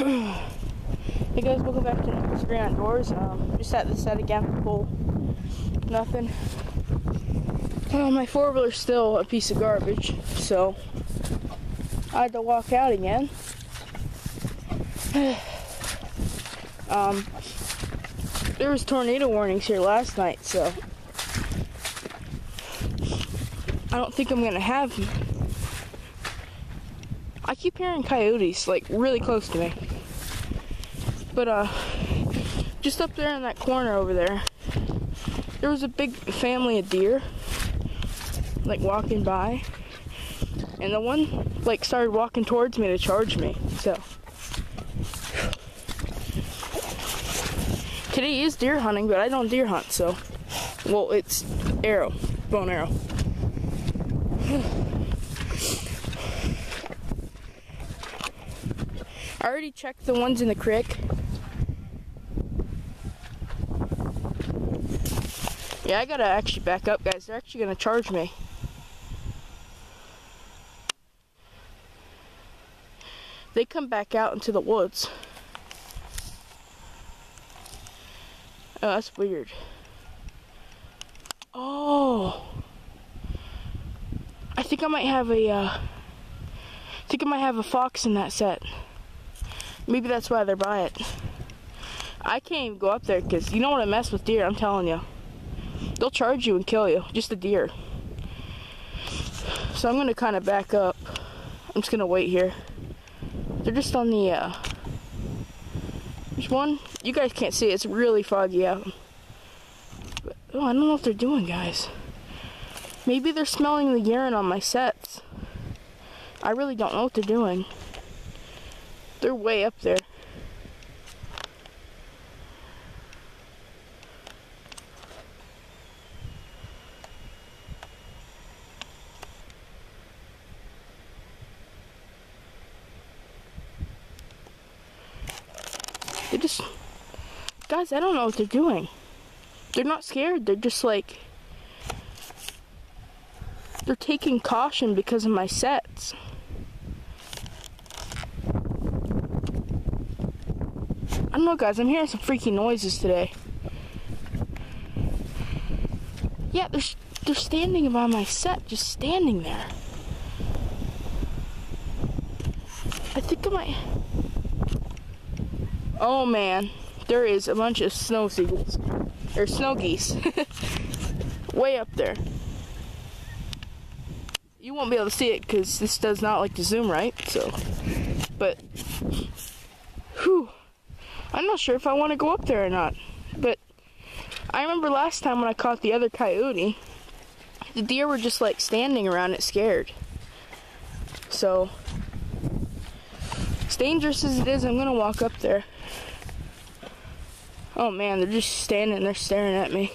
Hey guys, welcome back to Green Outdoors. Um, just at the set again, full nothing. Uh, my four wheeler's still a piece of garbage, so I had to walk out again. um, there was tornado warnings here last night, so I don't think I'm gonna have. I keep hearing coyotes like really close to me. But uh just up there in that corner over there, there was a big family of deer like walking by. And the one like started walking towards me to charge me. So Today is deer hunting, but I don't deer hunt, so well it's arrow, bone arrow. Already checked the ones in the creek. Yeah, I gotta actually back up, guys. They're actually gonna charge me. They come back out into the woods. Oh, that's weird. Oh. I think I might have a, uh, I think I might have a fox in that set. Maybe that's why they're by it. I can't even go up there because you don't want to mess with deer, I'm telling you. They'll charge you and kill you, just a deer. So I'm going to kind of back up. I'm just going to wait here. They're just on the, uh, there's one. You guys can't see it. It's really foggy out. But, oh, I don't know what they're doing, guys. Maybe they're smelling the urine on my sets. I really don't know what they're doing. They're way up there. They just, guys, I don't know what they're doing. They're not scared. They're just like, they're taking caution because of my sets. Don't know, guys. I'm hearing some freaky noises today. Yeah, they're they're standing by my set, just standing there. I think I might. Oh man, there is a bunch of snow seagulls or snow geese, way up there. You won't be able to see it because this does not like to zoom right. So, but, whew. I'm not sure if I want to go up there or not. But I remember last time when I caught the other coyote, the deer were just like standing around it scared. So, as dangerous as it is, I'm gonna walk up there. Oh man, they're just standing there staring at me.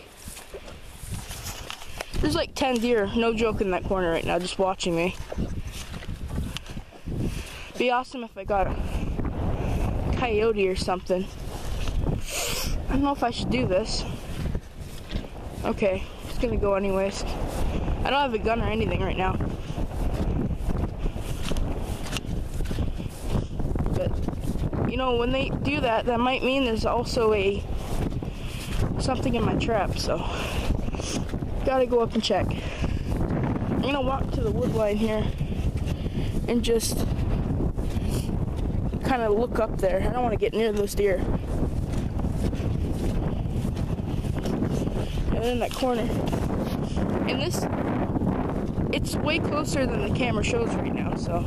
There's like 10 deer, no joke, in that corner right now, just watching me. Be awesome if I got coyote or something. I don't know if I should do this. Okay, it's gonna go anyways. I don't have a gun or anything right now. But, you know, when they do that, that might mean there's also a something in my trap, so gotta go up and check. I'm gonna walk to the wood line here and just kind of look up there. I don't want to get near those deer. And in that corner. And this, it's way closer than the camera shows right now, so.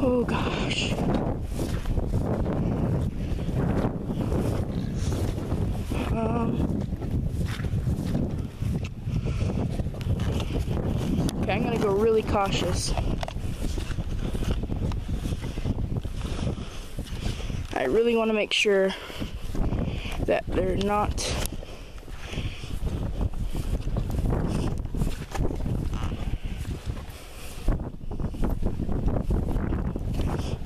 Oh gosh. Um, okay, I'm gonna go really cautious. I really want to make sure that they're not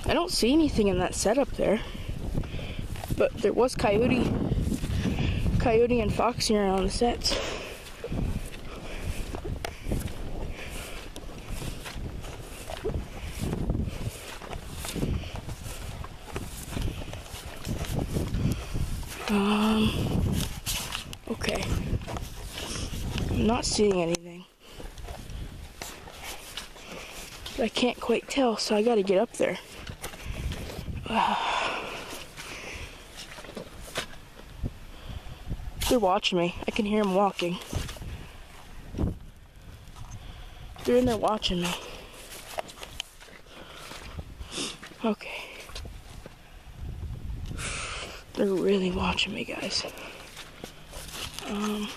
I don't see anything in that setup there. But there was coyote coyote and fox here on the sets. Um, okay. I'm not seeing anything. But I can't quite tell, so I gotta get up there. They're watching me. I can hear them walking. They're in there watching me. Okay. They're really watching me, guys. Um,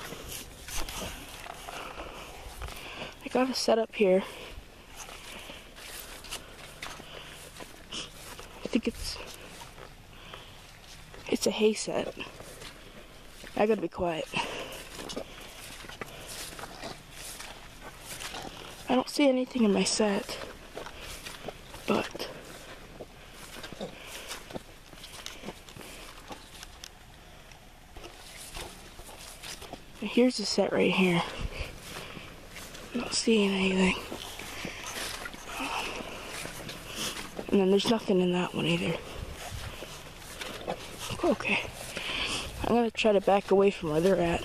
I got a set up here. I think it's it's a hay set. I gotta be quiet. I don't see anything in my set, but here's the set right here. Not seeing anything. And then there's nothing in that one either. Okay. I'm gonna try to back away from where they're at.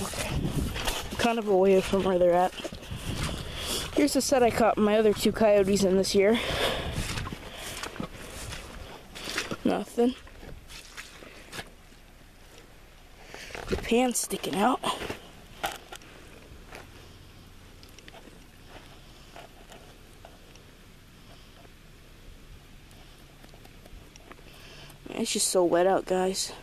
Okay. Kind of away from where they're at. Here's the set I caught my other two coyotes in this year. Nothing. The pan's sticking out. It's just so wet out, guys.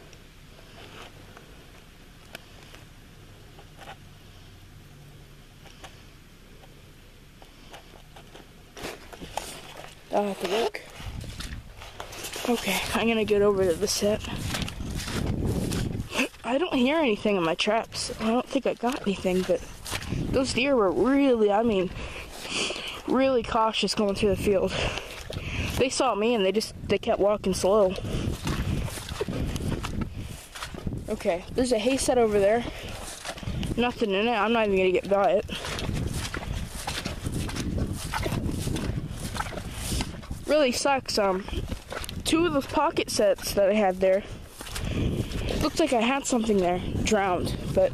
I'll have to look. Okay, I'm gonna get over to the set. I don't hear anything in my traps. I don't think I got anything, but those deer were really, I mean, really cautious going through the field. They saw me and they just, they kept walking slow. Okay, there's a hay set over there. Nothing in it. I'm not even gonna get by it. Really sucks. Um, two of the pocket sets that I had there looked like I had something there drowned, but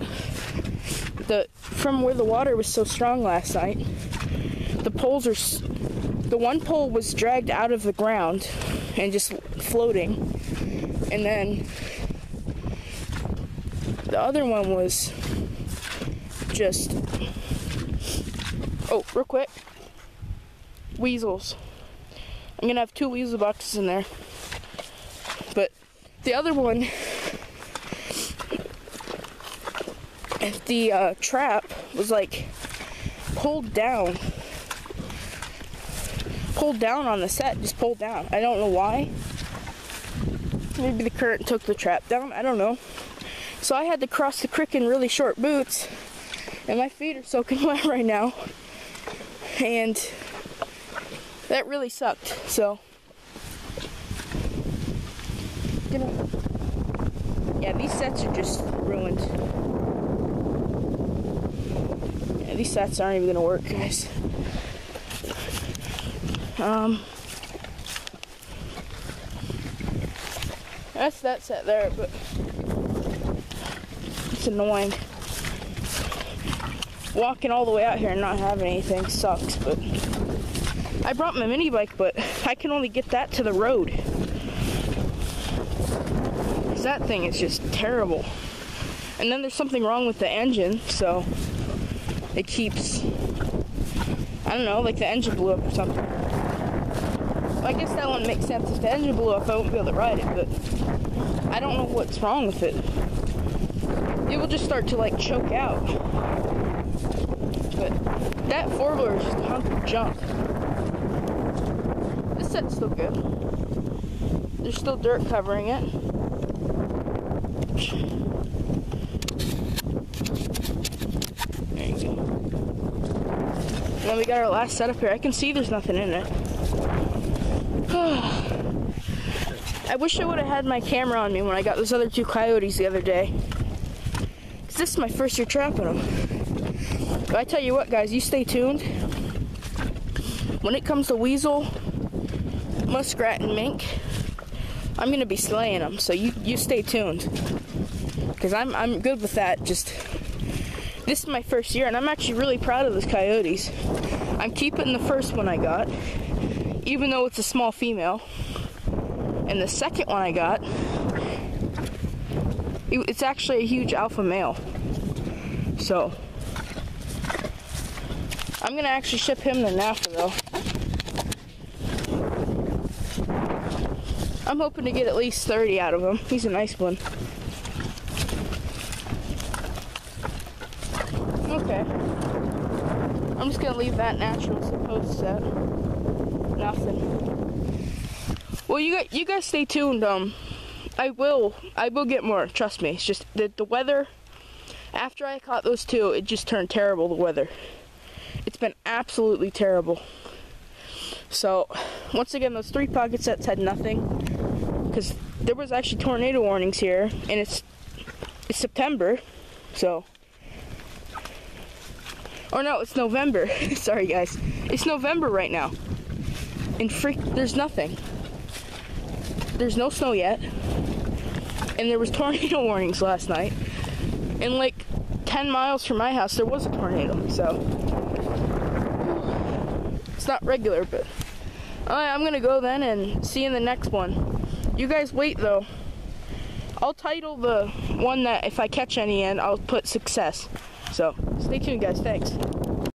the from where the water was so strong last night, the poles are the one pole was dragged out of the ground and just floating, and then the other one was just oh, real quick, weasels. I'm gonna have two weasel boxes in there, but the other one if the uh, trap was like pulled down. Pulled down on the set, just pulled down. I don't know why. Maybe the current took the trap down, I don't know. So I had to cross the creek in really short boots, and my feet are soaking wet right now. And that really sucked, so. Gonna, yeah, these sets are just ruined. Yeah, these sets aren't even gonna work, guys. Um, that's that set there, but it's annoying. Walking all the way out here and not having anything sucks, but I brought my mini bike, but I can only get that to the road. Cause that thing is just terrible. And then there's something wrong with the engine, so it keeps, I don't know, like the engine blew up or something. Well, I guess that one makes sense. If the engine blew up, I won't be able to ride it, but I don't know what's wrong with it. It will just start to like choke out. But that four wheeler is just a hunk of junk. Set's still good. There's still dirt covering it. There you And then we got our last setup here. I can see there's nothing in it. I wish I would have had my camera on me when I got those other two coyotes the other day. Cause this is my first year trapping them. But I tell you what, guys, you stay tuned. When it comes to weasel, muskrat, and mink, I'm gonna be slaying them. So you you stay tuned, because I'm I'm good with that. Just this is my first year, and I'm actually really proud of those coyotes. I'm keeping the first one I got, even though it's a small female. And the second one I got, it's actually a huge alpha male. So, I'm gonna actually ship him to NAFA though. I'm hoping to get at least 30 out of him. He's a nice one. Okay. I'm just gonna leave that natural supposed set. Nothing. Well, you guys, you guys stay tuned. Um, I will, I will get more. Trust me. It's just the the weather. After I caught those two, it just turned terrible. The weather. It's been absolutely terrible. So, once again, those three pocket sets had nothing because there was actually tornado warnings here, and it's it's September, so. Or no, it's November. Sorry, guys. It's November right now. And freak, there's nothing. There's no snow yet. And there was tornado warnings last night. And like 10 miles from my house, there was a tornado. So it's not regular, but all right, I'm gonna go then and see you in the next one. You guys wait though. I'll title the one that if I catch any in, I'll put success. So stay tuned, guys. Thanks.